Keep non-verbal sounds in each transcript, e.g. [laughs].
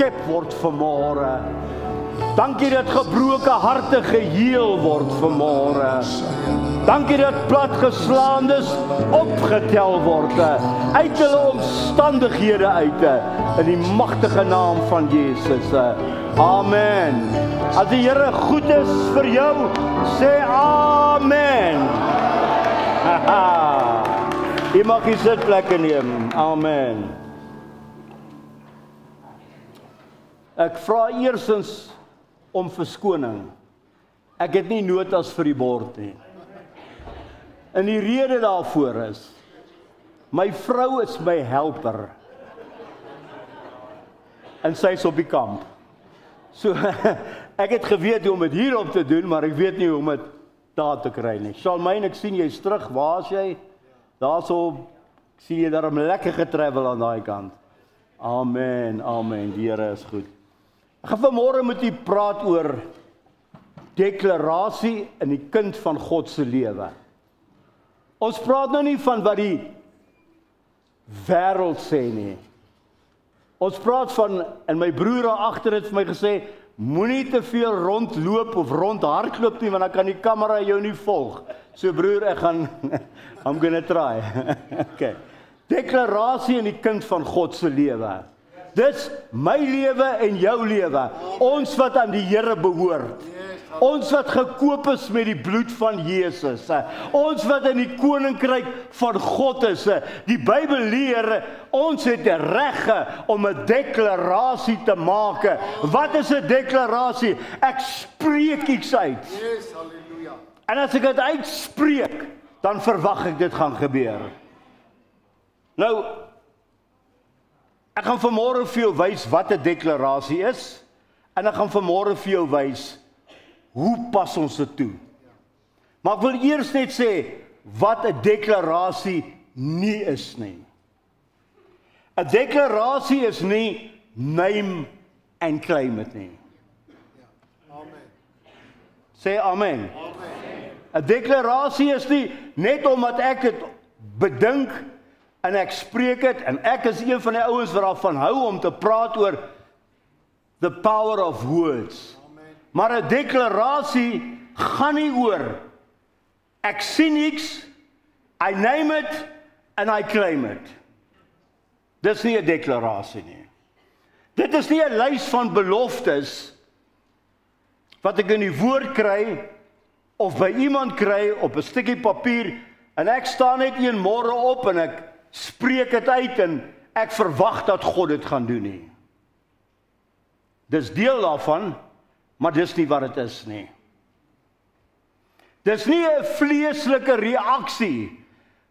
geskep word vanmôre. Dankie dat gebroke harte geheel word vanmôre. Dankie dat platgeslaandes opgetel word uit hulle omstandighede uit in die magtige naam van Jesus. Amen. As die Here goed is vir jou, sê amen. [laughs] Jy mag hier sit plek neem. Amen. Ek vra eersins om verskoning. Ek het nie notas vir die bord nie. En die rede daarvoor is my vrou is my helper. En sy is op die kamp. So [laughs] ek het geweet hoe om dit hierop te doen, maar ek weet nie hoe om dit daar te kry nie. Shalmyn, ek sien jy's terug. Waar's jy? Daarso sien jy daar 'n lekker getravel aan daai kant. Amen. Amen. Die Here is goed. Ek gaan vanmôre met u praat oor deklarasie in die kind van God se lewe. Ons praat nou nie van wat die wêreld sê nie. Ons praat van en my broer daar agter het vir my gesê moenie te veel rondloop of rondhardloop nie want dan kan die kamera jou nie volg. So broer, ek gaan [laughs] I'm going to try. [laughs] okay. Deklarasie in die kind van God se lewe. Dis my lewe en jou lewe. Ons wat aan die Here behoort. Ons wat gekoop is met die bloed van Jesus. Ons wat in die koninkryk van God is. Die Bybel leer ons het reg om 'n deklarasie te maak. Wat is 'n deklarasie? Ek spreek iets uit. Yes, haleluja. En as ek dit uitspreek, dan verwag ek dit gaan gebeur. Nou ek gaan vanmôre vir jou wys wat 'n deklarasie is en ek gaan vanmôre vir jou wys hoe pas ons dit toe. Maar ek wil eers net sê wat 'n deklarasie nie is nie. 'n Deklarasie is nie name and claim it nie. Amen. Sê amen. Amen. 'n Deklarasie is nie net omdat ek dit bedink en ek spreek dit en ek is een van die ouens wat daarvan hou om te praat oor the power of words. Amen. Maar 'n deklarasie gaan nie oor ek sien iets, I name it and I claim it. Dis nie 'n deklarasie nie. Dit is nie 'n lys van beloftes wat ek in die woord kry of by iemand kry op 'n stukkie papier en ek staan net een môre op en ek spreek dit uit en ek verwag dat God dit gaan doen nie. Dis deel daarvan, maar dis nie wat dit is nie. Dis nie 'n vleeslike reaksie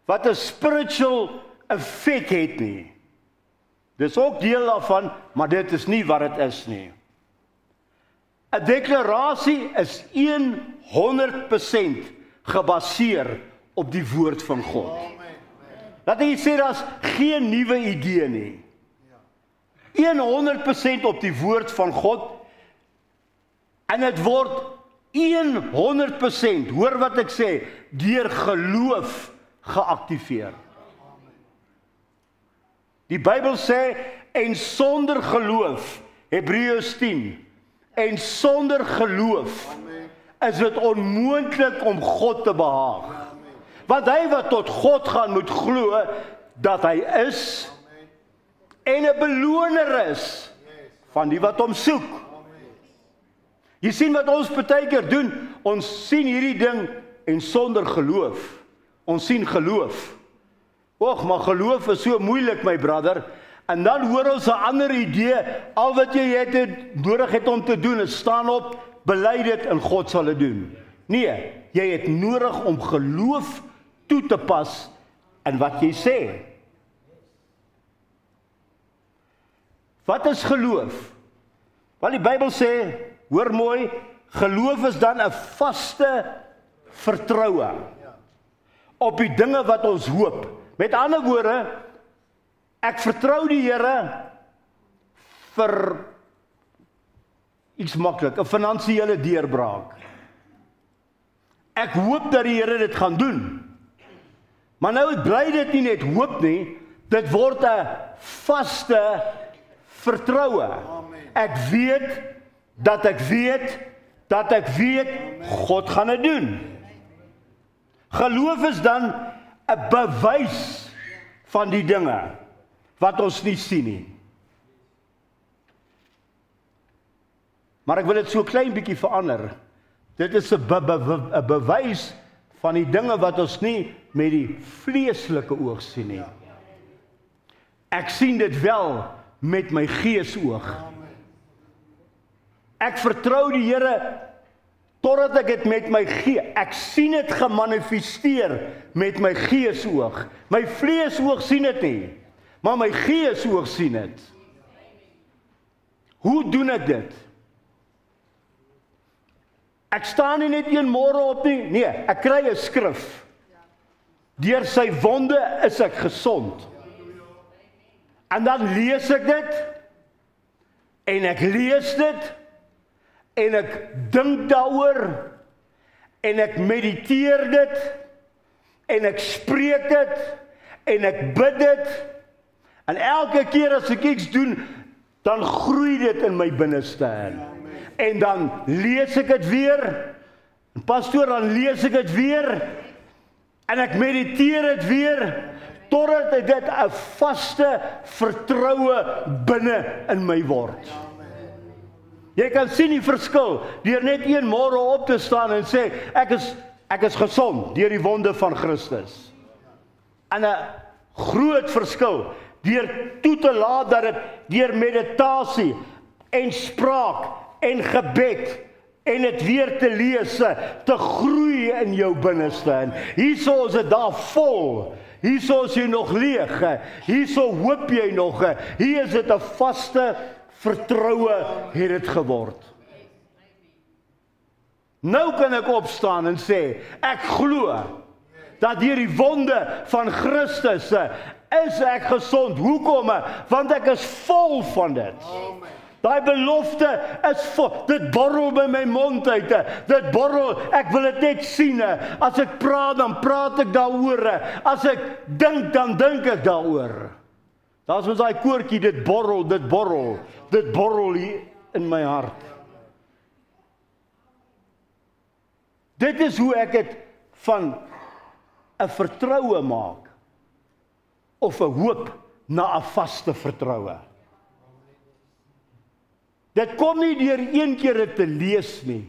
wat 'n spiritual effek het nie. Dis ook deel daarvan, maar dit is nie wat dit is nie. 'n Deklarasie is 100% gebaseer op die woord van God. Amen. Dat hy sê daar's geen nuwe idee nie. Ja. 100% op die woord van God. En dit word 100%, hoor wat ek sê, deur geloof geaktiveer. Die Bybel sê en sonder geloof, Hebreërs 10, en sonder geloof is dit onmoontlik om God te behaag. Want hy wat tot God gaan moet glo dat hy is en 'n beloner is van die wat hom soek. Jy sien wat ons baie keer doen, ons sien hierdie ding en sonder geloof. Ons sien geloof. Och, maar geloof is so moeilik my brother. En dan hoor ons 'n ander idee, al wat jy het, nodig het om te doen is staan op, bely dit en God sal dit doen. Nee, jy het nodig om geloof toe te pas in wat jy sê. Wat is geloof? Want die Bybel sê, hoor mooi, geloof is dan 'n vaste vertroue op die dinge wat ons hoop. Met ander woorde, ek vertrou die Here vir iets maklik, 'n finansiële deurbraak. Ek hoop dat die Here dit gaan doen. Maar nou bly dit nie net hoop nie, dit word 'n vaste vertroue. Ek weet dat ek weet dat ek weet God gaan dit doen. Geloof is dan 'n bewys van die dinge wat ons nie sien nie. Maar ek wil dit so klein bietjie verander. Dit is 'n be be be bewys van die dinge wat ons nie met die vleeslike oog sien nie. Ek sien dit wel met my geesoog. Ek vertrou die Here totdat ek dit met my gee. Ek sien dit gemanifesteer met my geesoog. My vleesoog sien dit nie, maar my geesoog sien dit. Hoe doen ek dit? Ek staan nie net een môre op nie. Nee, ek kry 'n skrif. Deur sy wonde is ek gesond. En dan lees ek dit. En ek lees dit. En ek dink daaroor. En ek mediteer dit. En ek spreek dit. En ek bid dit. En elke keer as ek iets doen dan groei dit in my binneste in en dan lees ek dit weer. En pastoor dan lees ek dit weer en ek mediteer dit weer totdat dit 'n vaste vertroue binne in my word. Jy kan sien die verskil deur net een môre op te staan en sê ek is ek is gesond deur die wonde van Christus. En 'n groot verskil deur toe te laat dat dit deur meditasie en spraak en gebed en dit weer te lees te groei in jou binneste. Hierso is dit daar vol. Hierso is jy nog leeg. Hierso hoop jy nog. Hier is dit 'n vaste vertroue het dit geword. Nou kan ek opstaan en sê ek glo dat deur die wonde van Christus is ek gesond. Hoekom? Want ek is vol van dit. Amen. Daai belofte is vol, dit borrel by my mond uit. Dit borrel, ek wil dit net sien. As ek praat, dan praat ek daaroor. As ek dink, dan dink ek daaroor. Daar's mos daai koortjie, dit borrel, dit borrel. Dit borrel hier in my hart. Dit is hoe ek dit van 'n vertroue maak of 'n hoop na 'n vaste vertroue. Dit kom nie deur een keer dit te lees nie.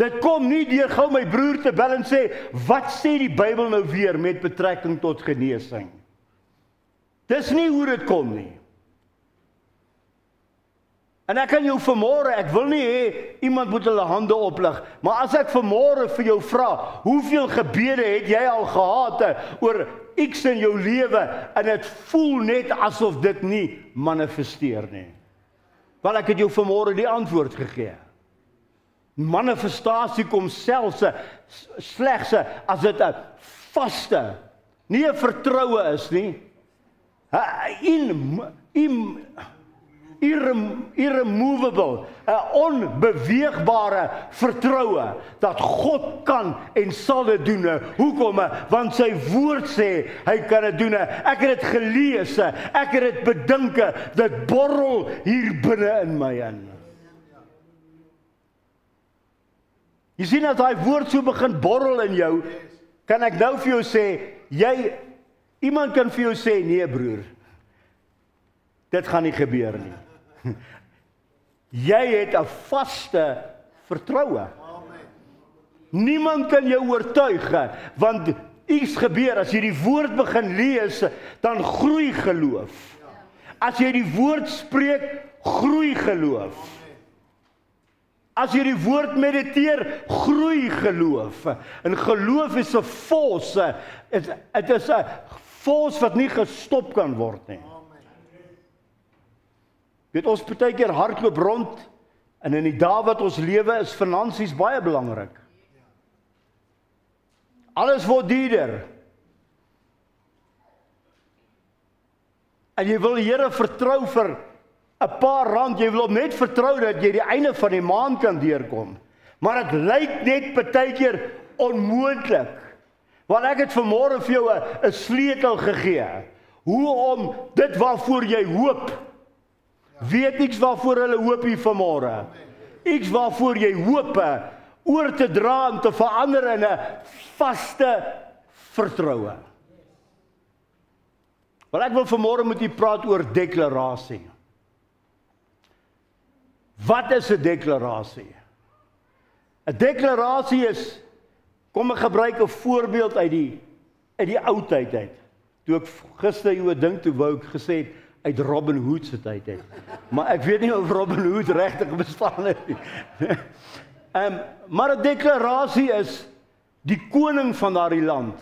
Dit kom nie deur gou my broer te bel en sê wat sê die Bybel nou weer met betrekking tot genesing. Dis nie hoe dit kom nie. En ek kan jou vermoere, ek wil nie hê iemand moet hulle hande oplig, maar as ek vermoere vir jou vra, hoeveel gebede het jy al gehad oor X in jou lewe en dit voel net asof dit nie manifesteer nie. Wel ek het jou vanmôre die antwoord gegee. Manifestasie kom selfs slegs as dit 'n vaste, nie 'n vertroue is nie. In in irremovable, 'n onbeweegbare vertroue dat God kan en sal dit doen. Hoekom? Want sy woord sê hy kan dit doen. Ek het dit gelees, ek het dit bedink, dit borrel hier binne in my in. Jy sien as daai woord so begin borrel in jou, kan ek nou vir jou sê, jy iemand kan vir jou sê nee broer. Dit gaan nie gebeur nie. [laughs] Jy het 'n vaste vertroue. Niemand kan jou oortuig want iets gebeur as jy die woord begin lees, dan groei geloof. As jy die woord spreek, groei geloof. As jy die woord mediteer, groei geloof. En geloof is 'n vos, dit is 'n vos wat nie gestop kan word nie. Weet ons baie keer hardloop rond en in die dae wat ons lewe is finansies baie belangrik. Alles word duurder. En jy wil die Here vertrou vir 'n paar rand, jy wil hom net vertrou dat jy die einde van die maand kan deurkom. Maar dit lyk net baie keer onmoontlik. Want ek het vanmôre vir jou 'n sleutel gegee hoe om dit waarvoor jy hoop. Weet niks waarvoor hulle hoop hier vanmôre. Iets waarvoor jy hoop oor te dra en te verander in 'n vaste vertroue. Maar ek wil vanmôre met u praat oor deklarasie. Wat is 'n deklarasie? 'n Deklarasie is kom ek gebruik 'n voorbeeld uit die uit die ou tyd uit. Toe ek gister oor dink toe wou ek gesê het uit Robin Hood se tyd uit. Maar ek weet nie of Robin Hood regtig bestaan het nie. [laughs] Ehm um, maar 'n deklarasie is die koning van daardie land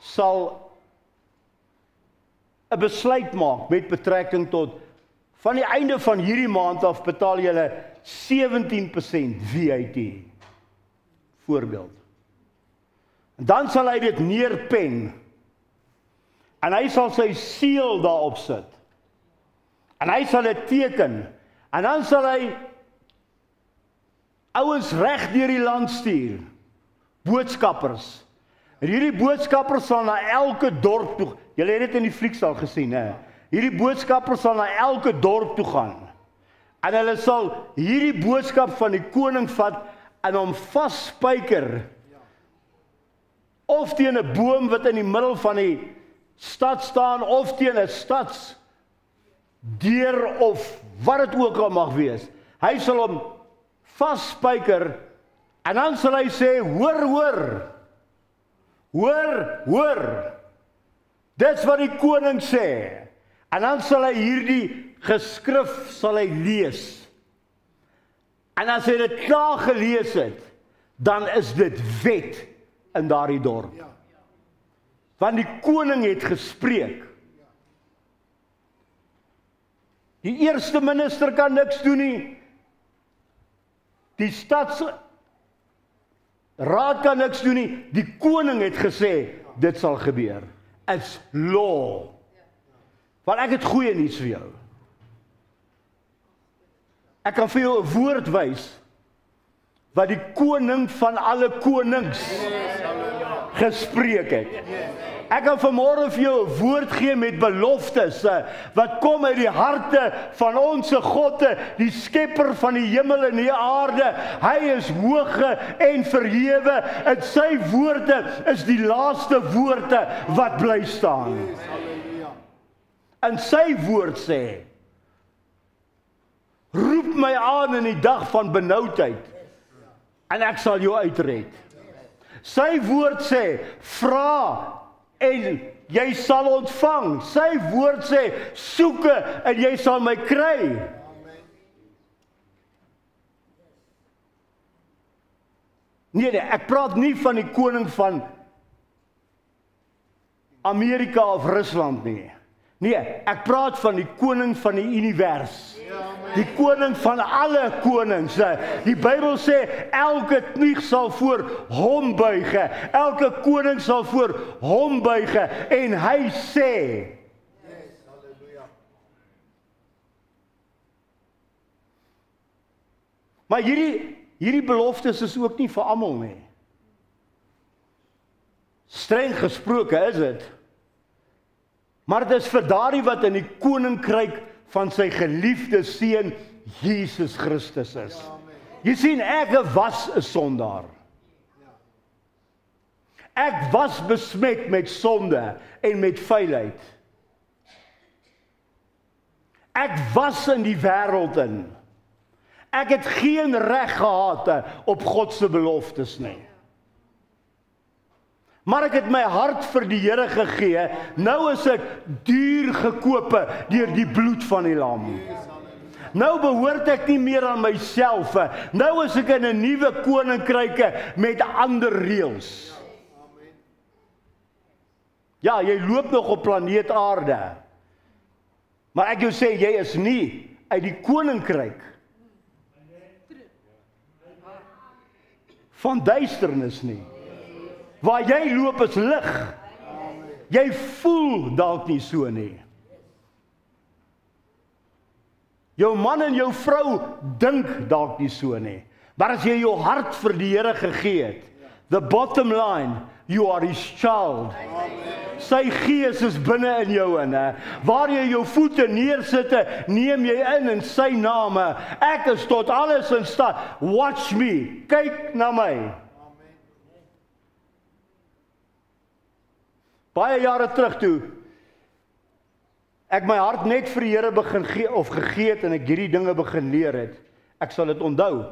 sal 'n besluit maak met betrekking tot van die einde van hierdie maand af betaal jy 17% VAT. Voorbeeld. En dan sal hy dit neerpen. En hy sal sy seël daarop sit. En hy sal dit teken. En dan sal hy ouens reg deur die land stuur. Boodskappers. En hierdie boodskappers sal na elke dorp toe. Julle het dit in die flieks al gesien, hè. Hierdie boodskappers sal na elke dorp toe gaan. En hulle sal hierdie boodskap van die koning vat en hom vasspyker. Of teen 'n boom wat in die middel van die stad staan of teen 'n stads deur of wat dit ook al mag wees. Hy sal hom vasspyker en dan sal hy sê hoor hoor. Hoor hoor. Dis wat die koning sê. En dan sal hy hierdie geskrif sal hy lees. En as hy dit klaar gelees het, dan is dit wet in daardie dorp. Want die koning het gespreek. Die eerste minister kan niks doen nie. Die stads raad kan niks doen nie. Die koning het gesê dit sal gebeur. It's law. Want ek het goeie nuus vir jou. Ek kan vir jou 'n woord wys wat die koning van alle konings gespreek het. Ek gaan vanmôre vir jou 'n woord gee met beloftes eh, wat kom uit die harte van ons God, eh, die skepper van die hemel en die aarde. Hy is hoog en verhewe en sy woorde is die laaste woorde wat bly staan. En sy woord sê: Roep my aan in die dag van benoudheid en ek sal jou uitred. Sy woord sê: Vra en jy sal ontvang. Sy woord sê: Soeke en jy sal my kry. Nee nee, ek praat nie van die koning van Amerika of Rusland nie. Nee, ek praat van die koning van die univers. Die koning van alle konings. Die Bybel sê elke knie sal voor hom buig. Elke koning sal voor hom buig en hy sê. Maar hierdie hierdie beloftes is ook nie vir almal nie. Streng gesproke is dit Maar dit is vir daardie wat in die koninkryk van sy geliefde seun Jesus Christus is. Jy sien ek was 'n sondaar. Ek was besmet met sonde en met vuilheid. Ek was in die wêreld in. Ek het geen reg gehad op God se beloftes nie. Maar ek het my hart vir die Here gegee. Nou is ek duur gekoop deur die bloed van die lam. Nou behoort ek nie meer aan myself nie. Nou is ek in 'n nuwe koninkryk met ander reëls. Ja, jy loop nog op planeet Aarde. Maar ek jou sê jy is nie uit die koninkryk van duisternis nie. Waar jy loop is lig. Jy voel dalk nie so nie. Jou man en jou vrou dink dalk nie so nie. Maar as jy jou hart vir die Here gegee het, the bottom line You are his child. Amen. Sy gees is binne in jou in, hè. Waar jy jou voete neersit, neem jy in in sy naam. Ek is tot alles in staat. Watch me. Kyk na my. Baie jare terug toe ek my hart net vir die Here begin gee of gegee het en ek hierdie dinge begin leer het. Ek sal dit onthou.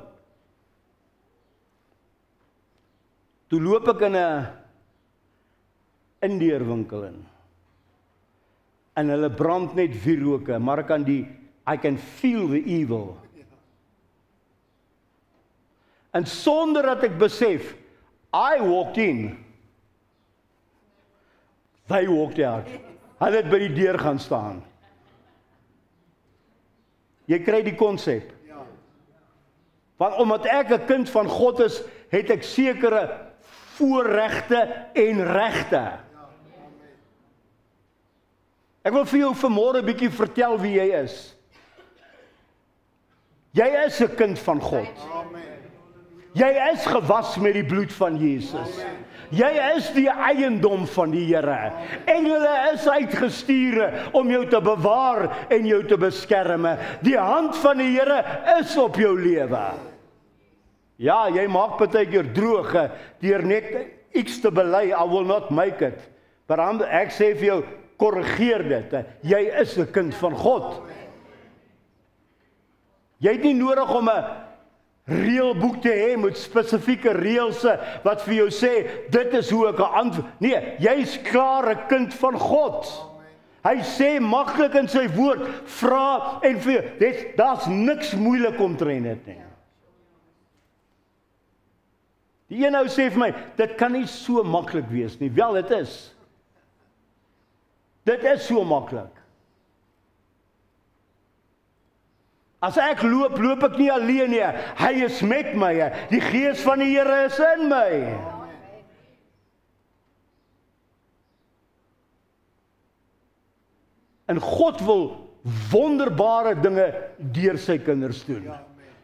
Toe loop ek in 'n indeerwinkel in. En hulle brand net wierooke, maar ek kan die I can feel the evil. En sonder dat ek besef, I walked in. They walked out. Hulle het by die deur gaan staan. Jy kry die konsep. Ja. Want omdat ek 'n kind van God is, het ek sekere voorregte en regte. Ek wil vir jou vanmôre 'n bietjie vertel wie jy is. Jy is 'n kind van God. Amen. Jy is gewas met die bloed van Jesus. Amen. Jy is die eiendom van die Here. Engele is uitgestuur om jou te bewaar en jou te beskerm. Die hand van die Here is op jou lewe. Ja, jy maak baie keer droog deur net iets te bely. I will not make it. Maar ek sê vir jou, korrigeer dit. Jy is 'n kind van God. Jy het nie nodig om 'n reëlboek te hê met spesifieke reëls wat vir jou sê dit is hoe ek antwoord. Nee, jy's klaar 'n kind van God. Hy sê maklik in sy woord, vra en vir dit daar's niks moeilik om te ren dit nie. Die een ou sê vir my, dit kan nie so maklik wees nie. Wel, dit is. Dit is so maklik. As ek loop, loop ek nie alleen nie. Hy is met my. Die gees van die Here is in my. En God wil wonderbare dinge deur sy kinders doen.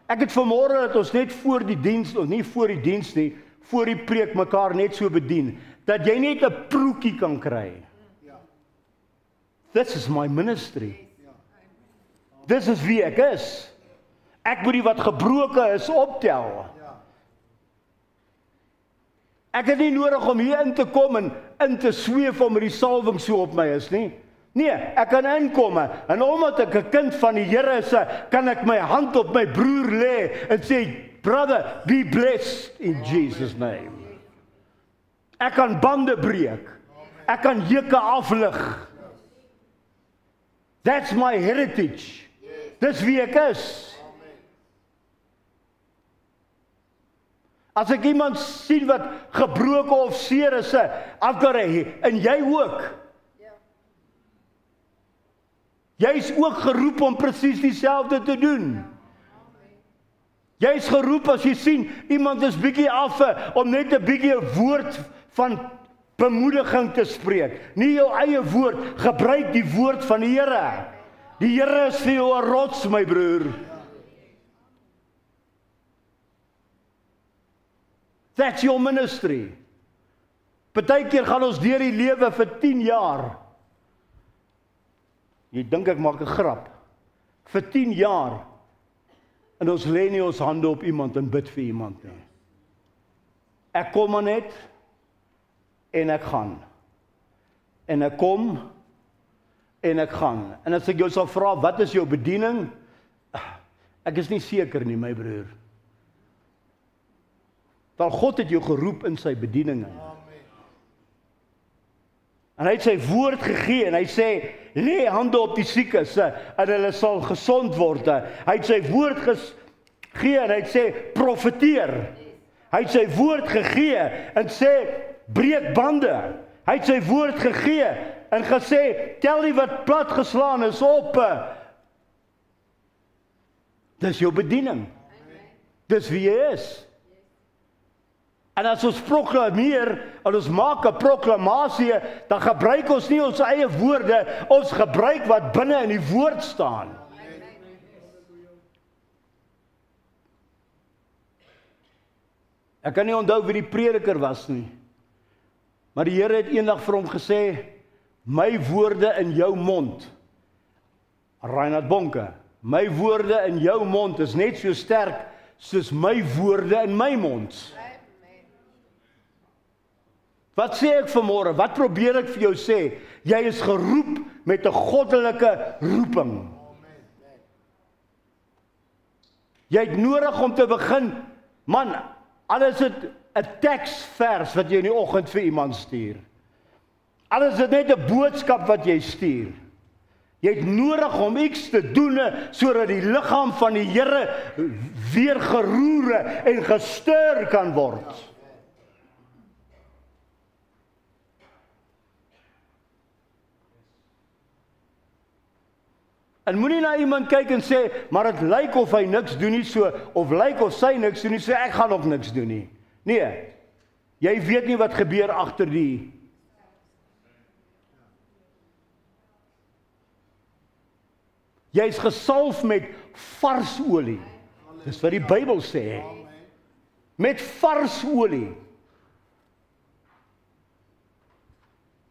Ek het vanmôre dat ons net voor die diens, of nie voor die diens nie, voor die preek mekaar net so bedien dat jy net 'n proetjie kan kry. This is my ministry. Dis is wie ek is. Ek moet die wat gebroke is optel. Ek het nie nodig om hier in te kom en in te sweef om die salwing so op my is nie. Nee, ek kan inkom en omdat ek 'n kind van die Here is, kan ek my hand op my broer lê en sê, "Brother, be blessed in Jesus name." Ek kan bande breek. Ek kan juke aflig. That's my heritage. Dis wie ek is. As ek iemand sien wat gebroke of seer is, afgare en jy ook. Ja. Jy's ook geroep om presies dieselfde te doen. Jy's geroep as jy sien iemand is bietjie af om net 'n bietjie 'n woord van bemoediging te spreek. Nie jou eie woord, gebruik die woord van die Here. Die Here is vir jou 'n rots, my broer. That's your ministry. Partykeer gaan ons deur die lewe vir 10 jaar. Jy dink ek maak 'n grap. Vir 10 jaar. En ons lê nie ons hande op iemand en bid vir iemand nie. Ek kom maar net en ek gaan. En ek kom en ek gaan. En as ek jou sal vra wat is jou bediening? Ek is nie seker nie, my broer. Want God het jou geroep in sy bediening. Amen. En hy het sy woord gegee en hy sê lê hande op die siekes en hulle sal gesond word. Hy het sy woord gegee en hy sê profeteer. Hy het sy woord gegee en sê breek bande. Hy het sy woord gegee en gesê tel die wat plat geslaan is op. Dis jou bediening. Dis wie jy is. En as ons proklameer, en ons maak 'n proklamasie, dan gebruik ons nie ons eie woorde, ons gebruik wat binne in die woord staan. Ek kan nie onthou wie die prediker was nie. Maar die Here het eendag vir hom gesê: "My woorde in jou mond." Reinhard Bonke, "My woorde in jou mond is net so sterk soos my woorde in my mond." Wat sê ek vanmôre? Wat probeer ek vir jou sê? Jy is geroep met 'n goddelike roeping. Jy het nodig om te begin. Man, alles het 'n teksvers wat jy in die oggend vir iemand stuur. Alles is net 'n boodskap wat jy stuur. Jy het nodig om iets te doen sodat die liggaam van die Here weer geroer en gestuur kan word. En moenie na iemand kyk en sê, maar dit lyk of hy niks doen nie so of lyk of sy niks doen nie, sê ek gaan ook niks doen nie. Nee. Jy weet nie wat gebeur agter die Jy's gesalf met vars olie. Dis wat die Bybel sê. Met vars olie.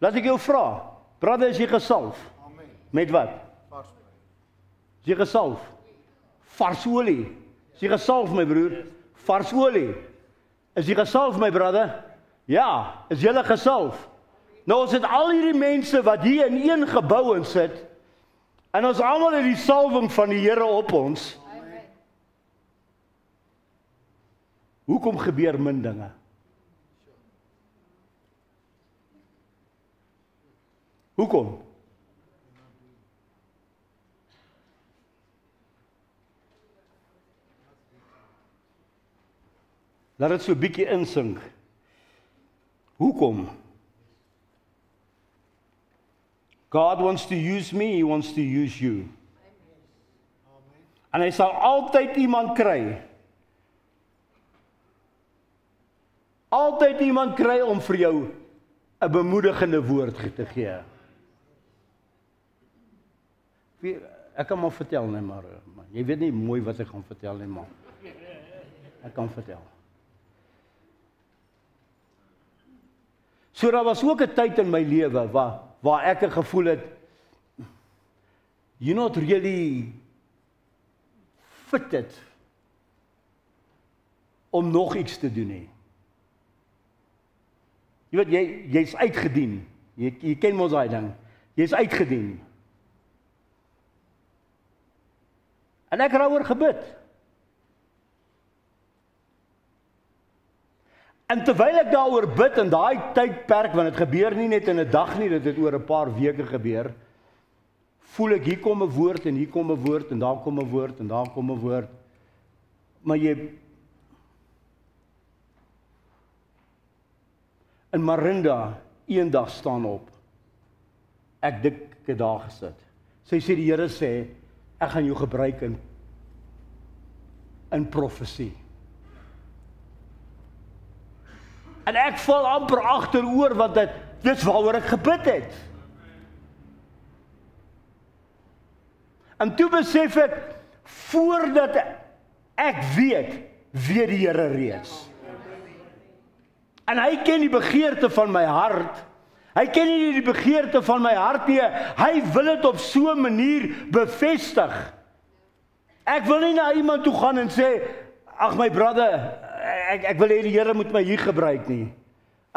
Laat ek jou vra, broder, is jy gesalf? Amen. Met wat? Is jy gesalf? Vars olie. Is jy gesalf my broer? Vars olie. Is jy gesalf my broder? Ja, is jy gesalf? Nou ons het al hierdie mense wat hier in een gebou in sit. En ons almal het die salwing van die Here op ons. Hoekom gebeur min dinge? Hoekom? Laat dit so 'n bietjie insink. Hoekom? God wants to use me, he wants to use you. Amen. En hy sal altyd iemand kry. Altyd iemand kry om vir jou 'n bemoedigende woord te gee. Ek kan maar vertel net maar, maar jy weet nie mooi wat ek gaan vertel nie maar. Ek kan vertel. So daar was ook 'n tyd in my lewe waar waar ek 'n gevoel het you not really fit it om nog iets te doen nie. Jy weet jy jy's uitgedien. Jy jy ken mos daai ding. Jy's uitgedien. En ek het daaroor gebid. En terwyl ek daaroor bid in daai tydperk want dit gebeur nie net in 'n dag nie, dit het oor 'n paar weke gebeur. Voel ek hier kom 'n woord en hier kom 'n woord en daar kom 'n woord en daar kom 'n woord. Maar jy in Marinda eendag staan op. Ek dik ek daar gesit. Sy sê die Here sê ek gaan jou gebruik in in profesie. En ek val amper agteroor want dit dis waaroor ek gebid het. En toe besef ek voordat ek weet wie die Here reeds. En hy ken die begeerte van my hart. Hy ken nie die begeerte van my hart nie. Hy wil dit op so 'n manier bevestig. Ek wil nie na iemand toe gaan en sê, "Ag my broder, ek ek wil hê die Here moet my hier gebruik nie.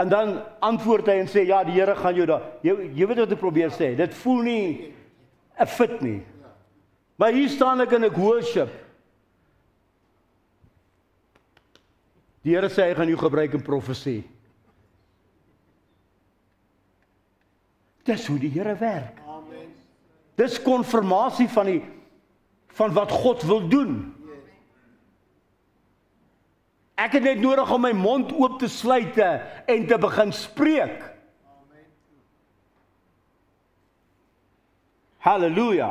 En dan antwoord hy en sê ja, die Here gaan jou daar. Jy jy weet wat ek probeer sê. Dit voel nie 'n fit nie. Maar hier staan ek in 'n worship. Die Here sê hy gaan jou gebruik in profesie. Dis hoe die Here werk. Amen. Dis konfirmasie van die van wat God wil doen. Ek het net nodig om my mond oop te sluit en te begin spreek. Amen. Halleluja.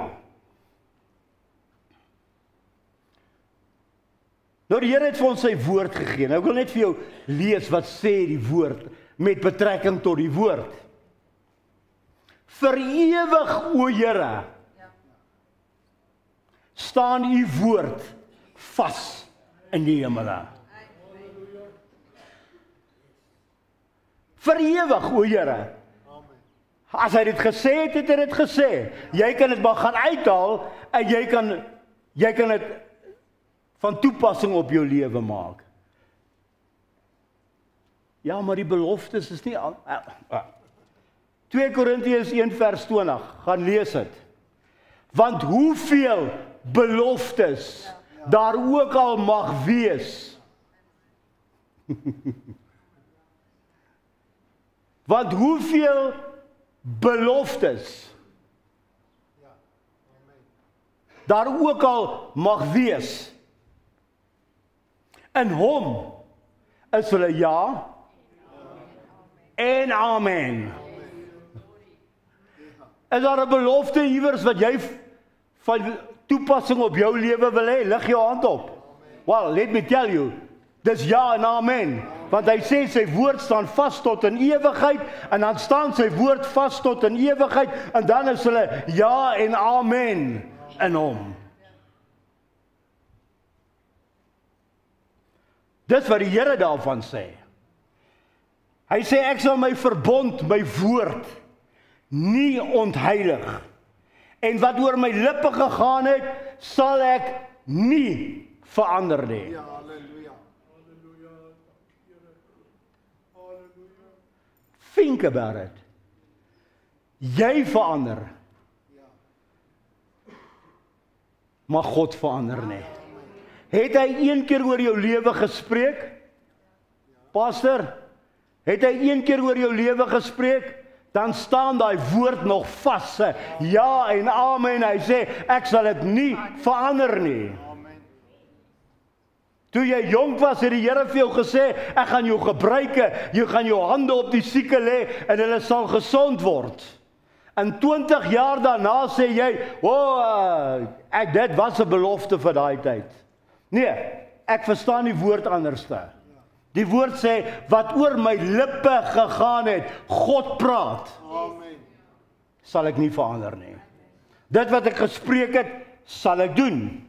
Nou die Here het vir ons sy woord gegee. Nou ek wil net vir jou lees wat sê die woord met betrekking tot die woord. Vir ewig o Here. Ja. staan u woord vas in die hemel. Vir ewig, o Here. Amen. As hy dit gesê het, het hy dit gesê. Jy kan dit maar gaan uithaal en jy kan jy kan dit van toepassing op jou lewe maak. Ja, maar die beloftes is nie 2 Korintiërs 1 vers 20. Gaan lees dit. Want hoeveel beloftes daar ook al mag wees. [laughs] Want hoeveel beloftes daar ook al mag wees. In hom is hulle ja en amen. Is daar 'n belofte iewers wat jy van toepassing op jou lewe wil hê? Lig jou hand op. Well, let me tell you. Dis ja en amen. Want hy sê sy woord staan vas tot in ewigheid en dan staan sy woord vas tot in ewigheid en dan is hulle ja en amen in hom. Dis wat die Here daarvan sê. Hy sê ek sal my verbond, my woord nie ontheilig. En wat oor my lippe gegaan het, sal ek nie verander nie. Ja. Haleluja. Here. Haleluja. Think about it. Jy verander. Ja. Maar God verander nie. Het hy een keer oor jou lewe gespreek? Pastor, Het hy een keer oor jou lewe gespreek, dan staan daai woord nog vas. Ja en amen. Hy sê ek sal dit nie verander nie. Toe jy jonk was, het die Here vir jou gesê, ek gaan jou gebruik. Jy gaan jou hande op die sieke lê en hulle sal gesond word. En 20 jaar daarna sê jy, "O, oh, ek dit was 'n belofte vir daai tyd." Nee, ek verstaan die woord anderste. Die woord sê wat oor my lippe gegaan het, God praat. Amen. Sal ek nie verander nie. Dit wat ek gespreek het, sal ek doen.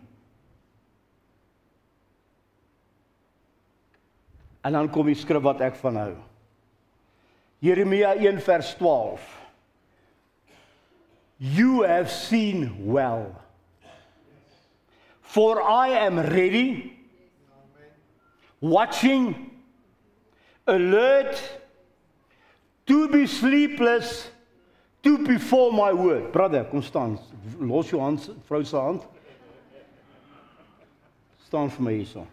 En dan kom die skrif wat ek van hou. Jeremia 1 vers 12. You have seen well. For I am ready watching alert to be sleepless to perform my word brother kom staan los jou hand vrou se hand staan vir my hierso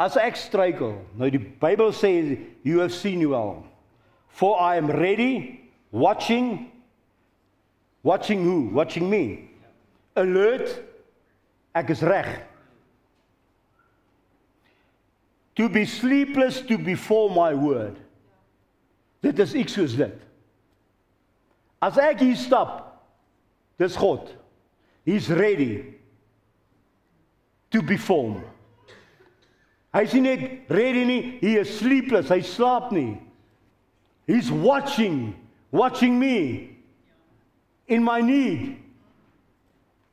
as ek struikel nou die Bybel sê you have seen you well for i am ready watching watching who watching me alert ek is reg to be sleepless to before my word. Dit is ek soos dit. As ek hier stap, dis God. He's ready to perform. Hy's nie net ready nie, he is sleepless, hy slaap nie. He's watching, watching me in my need.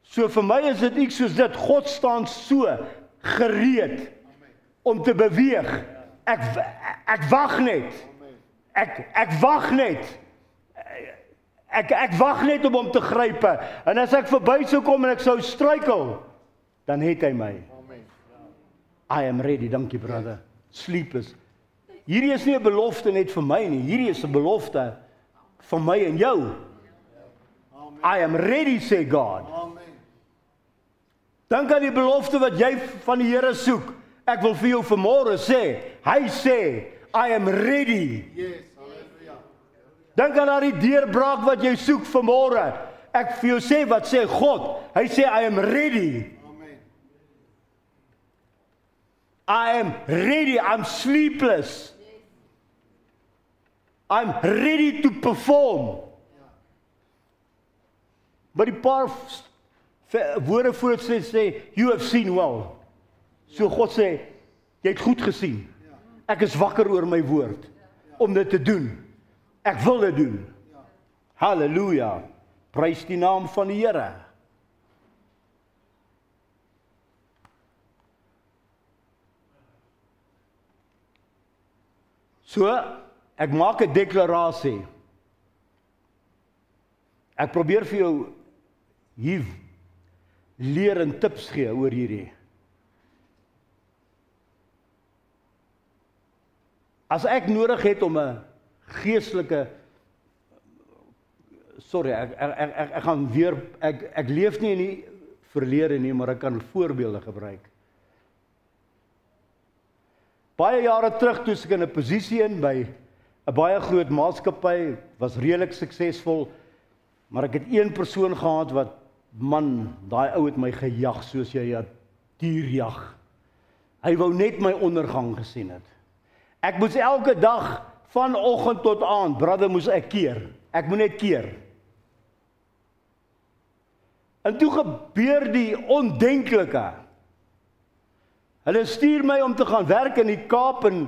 So vir my is dit ek soos dit God staan so gereed om te beweeg. Ek ek wag net. Ek ek wag net. Ek ek wag net om hom te gryp. En as ek verby sou kom en ek sou struikel, dan het hy my. Amen. I am ready, dankie brother. Sleep is. Hierdie is nie 'n belofte net vir my nie. Hierdie is 'n belofte vir my en jou. Amen. I am ready sê God. Amen. Dink aan die belofte wat jy van die Here soek. Ek wil vir jou vanmôre sê, hy sê, I am ready. Yes, haleluja. Dink aan daardie deurbraak wat jy soek vanmôre. Ek vir jou sê wat sê God? Hy sê I am ready. Amen. I am ready. I'm sleepless. I'm ready to perform. Maar die paar woorde voor dit sê sê you have seen well. So God sê, jy het goed gesien. Ek is wakker oor my woord om dit te doen. Ek wil dit doen. Halleluja. Prys die naam van die Here. So ek maak 'n deklarasie. Ek probeer vir jou hier leer en tips gee oor hierdie. As ek nodig het om 'n geestelike sorry, ek ek ek, ek, ek gaan weer ek ek leef nie in die verlede nie, maar ek kan voorbeelde gebruik. Baie jare terug toe ek in 'n posisie in by 'n baie groot maatskappy, was redelik suksesvol, maar ek het een persoon gehad wat man, daai ou het my gejag soos jy 'n dier jag. Hy wou net my ondergang gesien het. Ek moes elke dag van oggend tot aand, brother, moes ek keer. Ek moet net keer. En toe gebeur die ondenklike. Hulle stuur my om te gaan werk in die Kaap en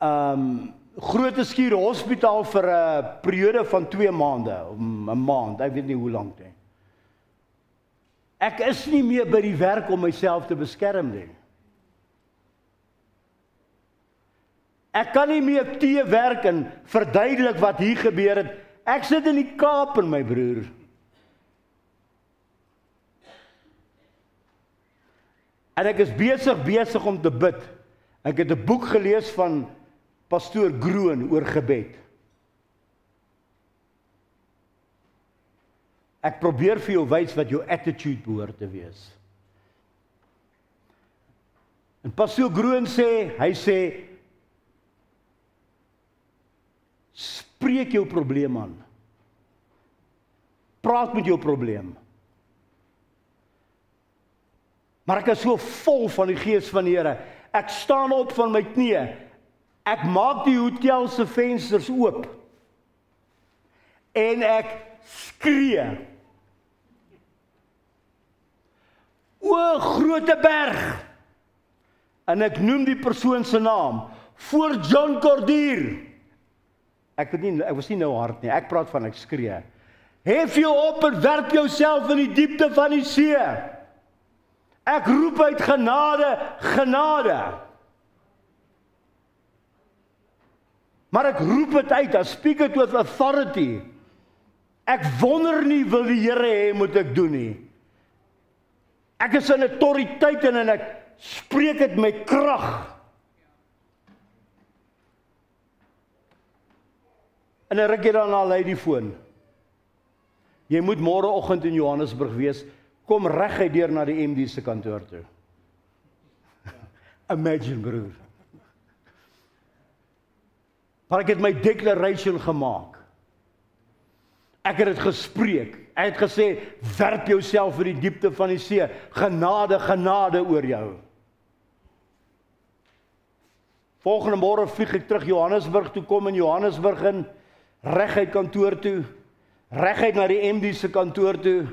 ehm um, Grote Skuur Hospitaal vir 'n periode van 2 maande, 'n maand, ek weet nie hoe lank nie. Ek is nie meer by die werk om myself te beskerm nie. Ek kan nie meer te werk en verduidelik wat hier gebeur het. Ek sit in die Kaap en my broer. En ek is besig besig om te bid. Ek het 'n boek gelees van pastoor Groen oor gebed. Ek probeer vir jou wys wat jou attitude behoort te wees. En pastoor Groen sê, hy sê spreek jou probleem aan. Praat met jou probleem. Maar ek is so vol van die gees van die Here. Ek staan op van my knieë. Ek maak die hotel se vensters oop. En ek skree. O groote berg. En ek noem die persoon se naam voor John Cordier. Ek weet nie ek was nie nou hard nie. Ek praat van ek skree. Hef jou op en werp jouself in die diepte van die see. Ek roep uit genade, genade. Maar ek roep dit uit as speak it with authority. Ek wonder nie wil die Here hê moet ek doen nie. Ek is in autoriteit en ek spreek dit met krag. En ek dit dan na lei die foon. Jy moet môreoggend in Johannesburg wees kom reguit deur na die MD se kantoor toe. [laughs] Imagine broer. Maar ek het my declaration gemaak. Ek het dit gespreek. Ek het gesê werp jouself in die diepte van die see. Genade, genade oor jou. Volgende môre vlieg ek terug Johannesburg toe kom in Johannesburg in reguit kantoor toe. Reguit na die MD se kantoor toe.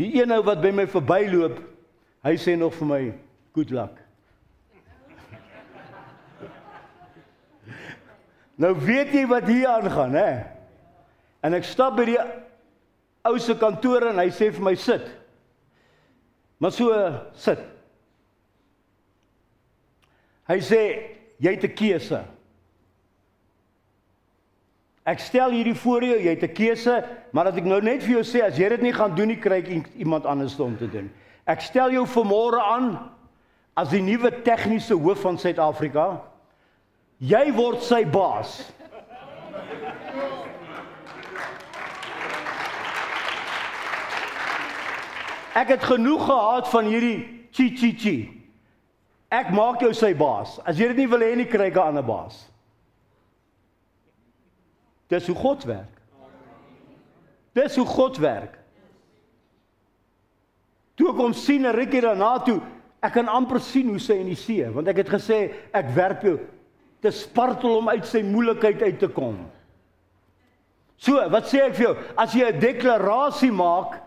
Die een ou wat by my verbyloop, hy sê nog vir my, "Good luck." nou weet jy wat hier aangaan, hè? En ek stap by die ou se kantoor en hy sê vir my, "Sit." Maar so sit. Hy sê, "Jy het 'n keuse." Ek stel hierdie voor jou, jy het 'n keuse, maar dat ek nou net vir jou sê as jy dit nie gaan doen nie, kry ek iemand anders om te doen. Ek stel jou vanmôre aan as die nuwe tegniese hoof van Suid-Afrika. Jy word sy baas. Ek het genoeg gehad van hierdie chi chi chi. Ek maak jou sy baas. As jy dit nie wil hê nie, kry ek 'n ander baas. Dis hoe God werk. Dis hoe God werk. Toe ek hom sien 'n rukkie daarna toe, ek kan amper sien hoe sy in die see, want ek het gesê ek werp jou te spartel om uit sy moeilikheid uit te kom. So, wat sê ek vir jou? As jy 'n deklarasie maak,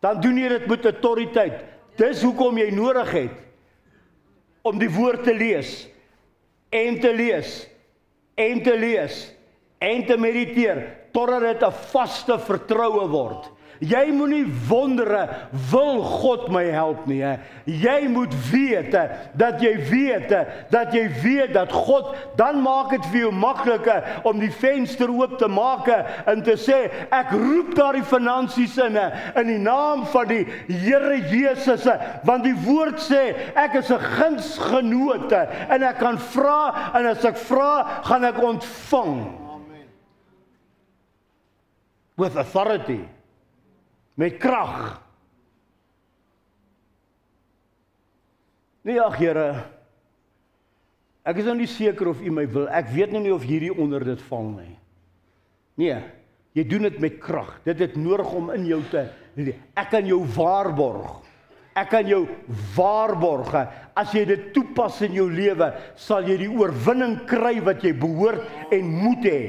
dan doen jy dit met autoriteit. Dis hoekom jy nodig het om die woord te lees en te lees en te lees en te mediteer totdat dit 'n vaste vertroue word. Jy moenie wondere wil God my help nie. He. Jy moet weet dat jy weet dat jy weet dat God dan maak dit vir jou makliker om die venster oop te maak en te sê ek roep daardie finansies in in die naam van die Here Jesus want die woord sê ek is 'n gunsgenote en ek kan vra en as ek vra gaan ek ontvang. Amen. With authority met krag. Nee ag Here. Ek is nou nie seker of U my wil. Ek weet nou nie of hierdie onder dit val nie. Nee, jy doen dit met krag. Dit het nodig om in jou te ek kan jou waarborg. Ek kan jou waarborg as jy dit toepas in jou lewe, sal jy die oorwinning kry wat jy behoort en moet hê.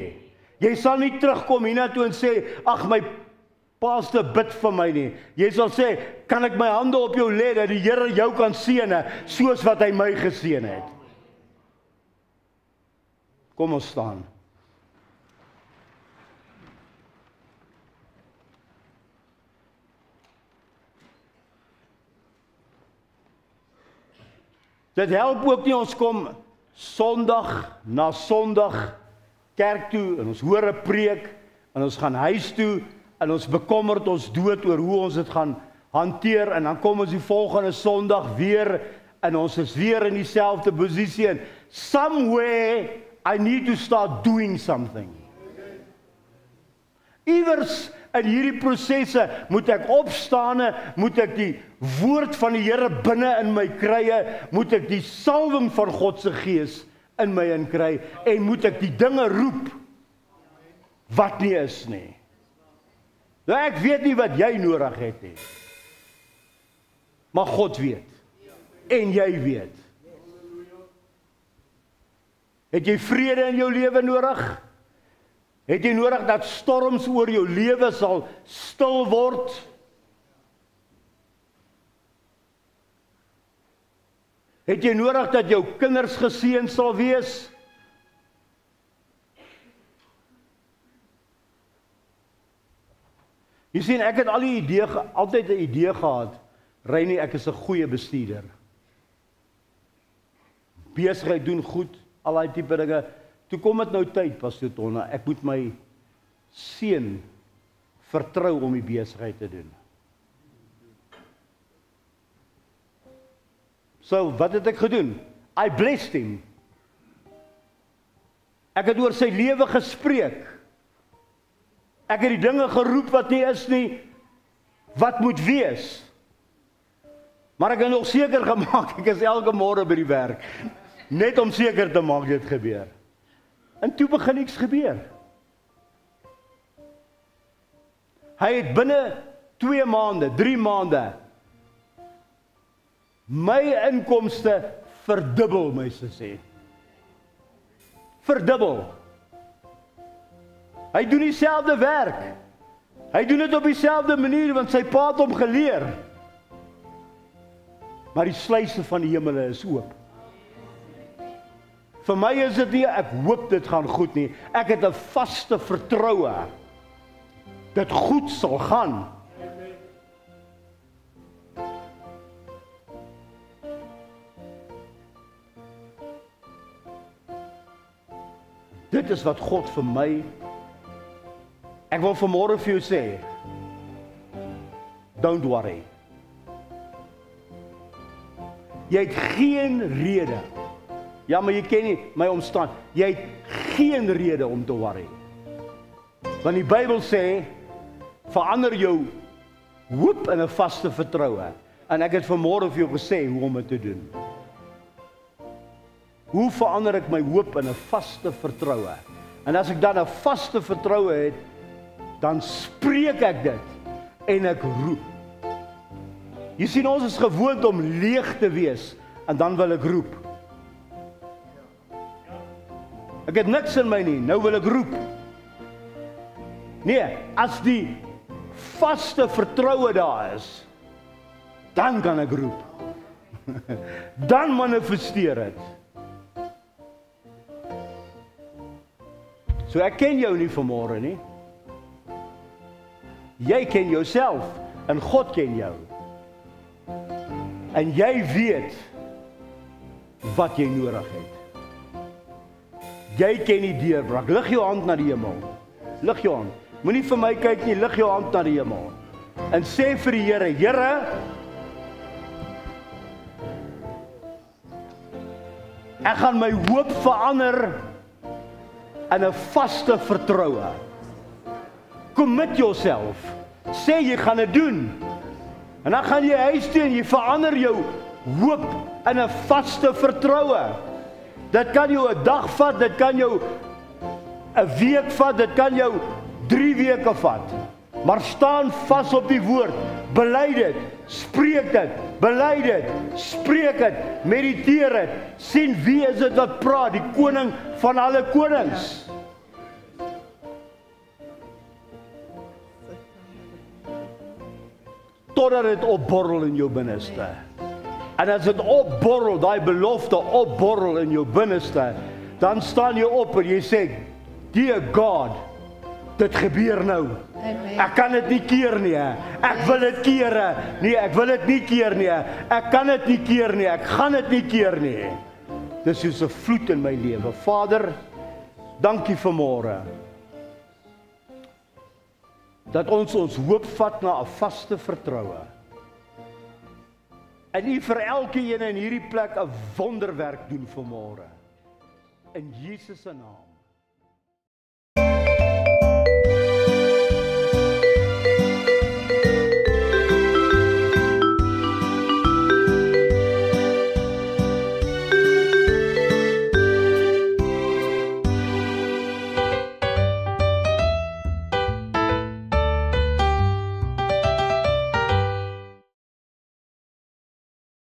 Jy sal nie terugkom hiernatoe en sê ag my Pastor bid vir my nie. Jy sal sê, kan ek my hande op jou lê dat die Here jou kan seën soos wat hy my geseën het. Kom ons staan. Dit help ook nie ons kom Sondag na Sondag kerk toe en ons hoor 'n preek en ons gaan huis toe en ons bekommerd ons dood oor hoe ons dit gaan hanteer en dan kom ons die volgende Sondag weer en ons is weer in dieselfde posisie en somewhere I need to start doing something. Iewers in hierdie prosesse moet ek opstaan, moet ek die woord van die Here binne in my krye, moet ek die salwing van God se gees in my inkry en moet ek die dinge roep wat nie is nie. Nou ek weet nie wat jy nodig het nie. Maar God weet. En jy weet. Het jy vrede in jou lewe nodig? Het jy nodig dat storms oor jou lewe sal stil word? Het jy nodig dat jou kinders geseën sal wees? Jy sien ek het al die idee altyd 'n idee gehad. Reynie, ek is 'n goeie bestuurder. Besigheid doen goed, al daai tipe dinge. Toe kom dit nou tyd, Pastor Tonna, ek moet my seun vertrou om die besigheid te doen. So, wat het ek gedoen? I blessed him. Ek het oor sy lewe gespreek. Ek het die dinge geroep wat nie is nie wat moet wees. Maar ek het nog seker gemaak ek is elke môre by die werk net om seker te maak dit gebeur. En toe begin iets gebeur. Hy het binne 2 maande, 3 maande my inkomste verdubbel, my sussie. Verdubbel. Hy doen dieselfde werk. Hy doen dit op dieselfde manier want sy pa het hom geleer. Maar die sluise van die hemele is oop. Vir my is dit nie ek hoop dit gaan goed nie. Ek het 'n vaste vertroue dat goed sal gaan. Dit is wat God vir my Ek wil vanmôre vir jou sê don't worry. Jy het geen rede. Ja, maar jy ken nie my omstand. Jy het geen rede om te worry. Want die Bybel sê verander jou hoop in 'n vaste vertroue. En ek het vanmôre vir jou gesê hoe om dit te doen. Hoe verander ek my hoop in 'n vaste vertroue? En as ek dan 'n vaste vertroue het, dan spreek ek dit en ek roep. Jy sien ons is gewoond om leeg te wees en dan wil ek roep. Ek het niks in my nie, nou wil ek roep. Nee, as die vaste vertroue daar is, dan kan ek roep. [laughs] dan manifesteer dit. So ek ken jou nie vanmôre nie. Jy ken jouself en God ken jou. En jy weet wat jy nodig het. Jy ken die deurbraak. Lig jou hand na die hemel. Lig jou hand. Moenie vir my kyk nie, lig jou hand na die hemel. En sê vir die Here, Here, ek gaan my hoop verander in 'n vaste vertroue. Commit yourself. Sê jy gaan dit doen. En dan gaan jy huis toe en jy verander jou hoop in 'n vaste vertroue. Dit kan jou 'n dag vat, dit kan jou 'n week vat, dit kan jou 3 weke vat. Maar staan vas op die woord. Bely dit, spreek dit, bely dit, spreek dit, mediteer dit. sien wie is dit wat praat? Die koning van alle konings. Totdat dit opborrel in jou binneste. En as dit opborrel, daai belofte opborrel in jou binneste, dan staan jy op en jy sê, "Dear God, dit gebeur nou." Amen. Ek kan dit nie keer nie. Ek wil dit keer. Nee, ek wil dit nie keer nie. Ek kan dit nie keer nie. Ek gaan dit nie keer nie. Dis soos 'n vloed in my lewe. Vader, dankie vir môre. Dat ons ons hoop vat na 'n vaste vertroue. En U vir elkeen in hierdie plek 'n wonderwerk doen vir môre. In Jesus se naam.